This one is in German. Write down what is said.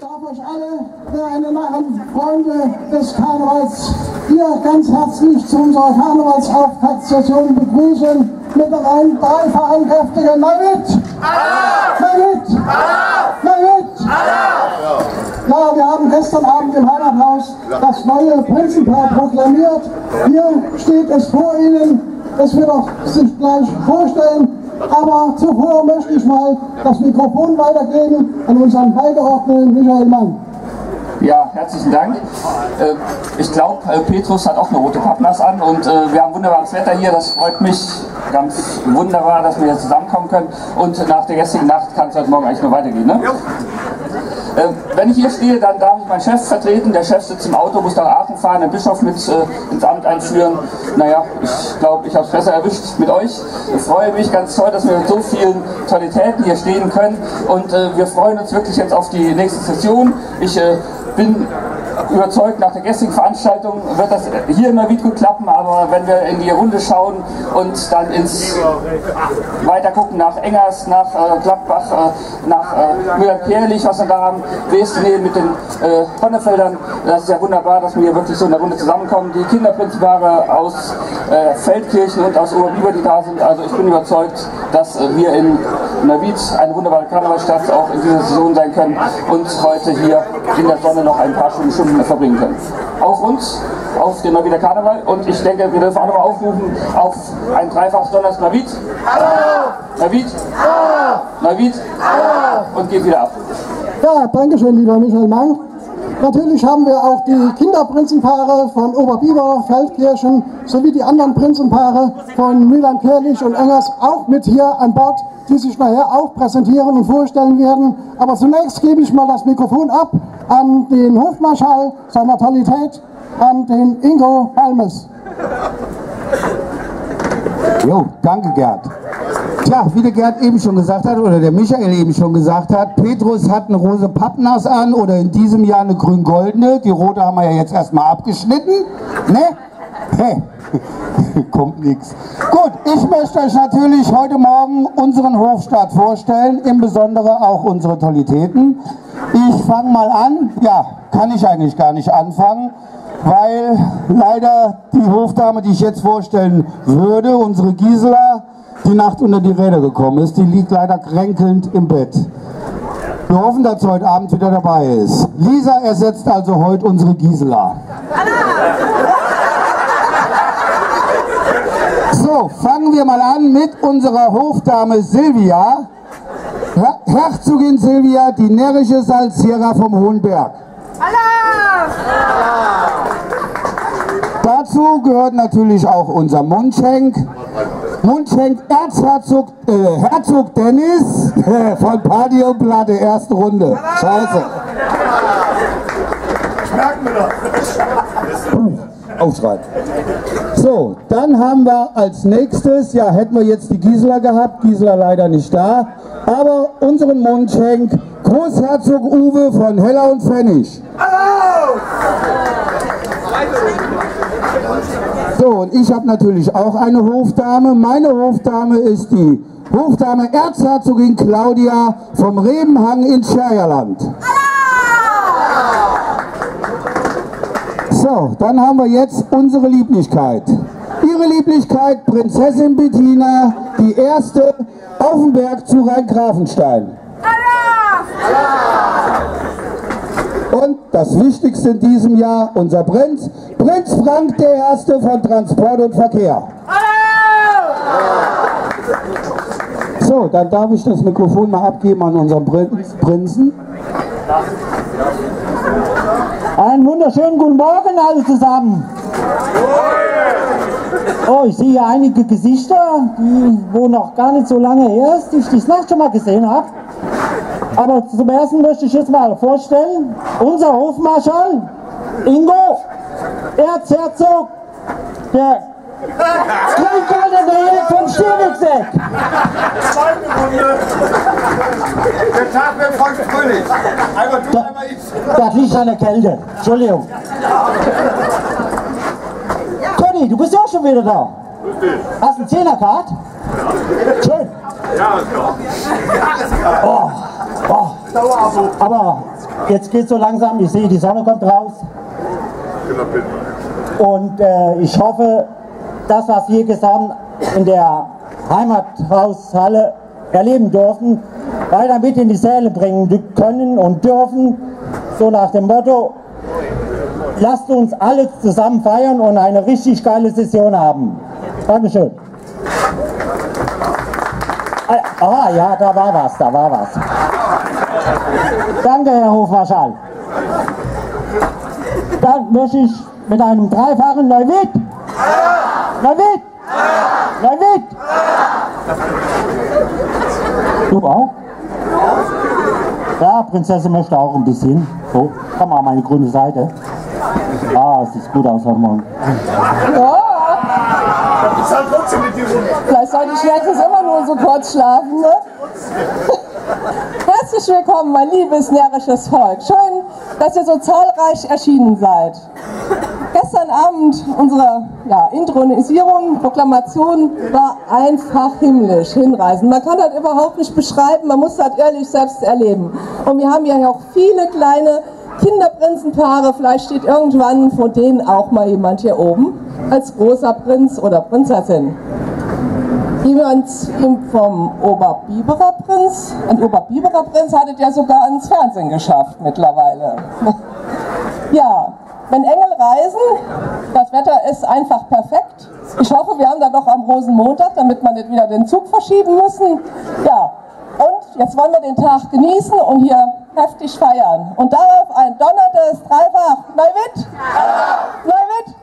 Ich darf euch alle, meine Freunde des Karnevals, hier ganz herzlich zu unserer Karnevalsauftaktsession begrüßen mit einem drei Vereinkräftigen. Mal mit! Mal mit! Mal mit! Ja, wir haben gestern Abend im Heimathaus das neue Prinzenpaar proklamiert. Hier steht es vor Ihnen. Es wird auch sich gleich vorstellen. Aber zuvor möchte ich mal das Mikrofon weitergeben an unseren Beigeordneten Michael Mann. Ja, herzlichen Dank. Äh, ich glaube, Petrus hat auch eine rote Pappnass an und äh, wir haben wunderbares Wetter hier. Das freut mich ganz wunderbar, dass wir hier zusammenkommen können. Und nach der gestrigen Nacht kann es heute Morgen eigentlich nur weitergehen. Ne? Äh, wenn ich hier stehe, dann darf ich meinen Chef vertreten. Der Chef sitzt im Auto, muss nach Aachen fahren, den Bischof mit äh, ins Amt einführen. Naja, ich glaube, ich habe es besser erwischt mit euch. Ich freue mich ganz toll, dass wir mit so vielen Qualitäten hier stehen können. Und äh, wir freuen uns wirklich jetzt auf die nächste Session. Ich äh, bin überzeugt, nach der gestrigen Veranstaltung wird das hier immer wieder gut klappen, aber wenn wir in die Runde schauen und dann ins weiter gucken nach Engers, nach äh, Gladbach, äh, nach äh, Müller-Kerlich, was wir da haben, Westenel mit den äh, Honnefeldern, das ist ja wunderbar, dass wir hier wirklich so in der Runde zusammenkommen. Die Kinderprinzipare aus äh, Feldkirchen und aus Oberbiber, die da sind, also ich bin überzeugt, dass wir in Navid eine wunderbare Karnevalstadt auch in dieser Saison sein können und heute hier in der Sonne noch ein paar Stunden, Stunden verbringen können. Auf uns, auf den Navider Karneval und ich denke, wir dürfen auch nochmal aufrufen auf ein dreifaches Donners Navid. Navid. Navid. Und geht wieder ab. Ja, danke schön, lieber Michael Mang. Natürlich haben wir auch die Kinderprinzenpaare von Oberbiber, Feldkirchen sowie die anderen Prinzenpaare von Milan Kerlich und Engers auch mit hier an Bord, die sich nachher auch präsentieren und vorstellen werden. Aber zunächst gebe ich mal das Mikrofon ab an den Hofmarschall seiner Totalität, an den Ingo Balmes. Jo, danke Gerd. Tja, wie der Gerd eben schon gesagt hat, oder der Michael eben schon gesagt hat, Petrus hat eine rose Pappnass an oder in diesem Jahr eine grün-goldene. Die rote haben wir ja jetzt erstmal abgeschnitten. Ne? Hey, kommt nichts. Gut, ich möchte euch natürlich heute Morgen unseren Hofstaat vorstellen, im Besonderen auch unsere Tollitäten. Ich fange mal an, ja, kann ich eigentlich gar nicht anfangen, weil leider die Hofdame, die ich jetzt vorstellen würde, unsere Gisela, die Nacht unter die Räder gekommen ist. Die liegt leider kränkelnd im Bett. Wir hoffen, dass sie heute Abend wieder dabei ist. Lisa ersetzt also heute unsere Gisela. So, fangen wir mal an mit unserer Hofdame Silvia. Her Herzogin Silvia, die närrische Salzierer vom Hohen Berg. Dazu gehört natürlich auch unser Mundschenk. Mundschenk Erzherzog äh, Herzog Dennis von und Platte, erste Runde. Scheiße. Ich merke mir das. Aufschreiben. So, dann haben wir als nächstes, ja, hätten wir jetzt die Gisela gehabt, Gisela leider nicht da, aber unseren Mundschenk Großherzog Uwe von Heller und Pfennig. So, und ich habe natürlich auch eine Hofdame. Meine Hofdame ist die Hofdame Erzherzogin Claudia vom Rebenhang in Scherjerland. So, dann haben wir jetzt unsere Lieblichkeit. Ihre Lieblichkeit, Prinzessin Bettina, die erste auf dem Berg zu Rhein-Grafenstein. Und das Wichtigste in diesem Jahr, unser Prinz, Prinz Frank der Erste von Transport und Verkehr. So, dann darf ich das Mikrofon mal abgeben an unseren Prinz, Prinzen. Einen wunderschönen guten Morgen alle zusammen. Oh, ich sehe hier einige Gesichter, die, wo noch gar nicht so lange her ist, die ich das Nacht schon mal gesehen habe. Aber zum ersten möchte ich jetzt mal vorstellen, unser Hofmarschall Ingo, Erzherzog der Kleingoldene vom Stierwegseck. Zweite Runde. Der Tag wird voll fröhlich. Einmal du, einmal ich. Das liegt an der Kälte. Entschuldigung. Conny, du bist ja auch schon wieder da. Hast du einen Zehnerkart? Schön. Ja, ist klar. Oh. Aber jetzt geht so langsam, ich sehe, die Sonne kommt raus. Und äh, ich hoffe, das, was wir gestern in der Heimathaushalle erleben dürfen, weiter mit in die Säle bringen können und dürfen, so nach dem Motto, lasst uns alle zusammen feiern und eine richtig geile Session haben. Dankeschön. Ah ja, da war was, da war was. Danke, Herr Hofmarschall. Dann möchte ich mit einem dreifachen Neuwied. Neuwied! Neuwied! Du auch? Ja, Prinzessin möchte auch ein bisschen. So, komm mal meine grüne Seite. Ah, es sieht gut aus heute Morgen. Vielleicht sollte ich wenigstens immer nur so kurz schlafen, ne? Herzlich willkommen, mein liebes närrisches Volk. Schön, dass ihr so zahlreich erschienen seid. Gestern Abend unsere ja, Intronisierung, Proklamation war einfach himmlisch, hinreißend. Man kann das überhaupt nicht beschreiben, man muss das ehrlich selbst erleben. Und wir haben ja auch viele kleine Kinderprinzenpaare, vielleicht steht irgendwann vor denen auch mal jemand hier oben als großer Prinz oder Prinzessin. Jemand vom Oberbiberer Prinz, ein Oberbiberer Prinz hat es ja sogar ins Fernsehen geschafft mittlerweile. Ja, wenn Engel reisen, das Wetter ist einfach perfekt. Ich hoffe, wir haben da noch am Rosenmontag, damit wir nicht wieder den Zug verschieben müssen. Ja, und jetzt wollen wir den Tag genießen und hier heftig feiern. Und darauf ein donnertes Dreifach. Neuwitt? Neuwitt?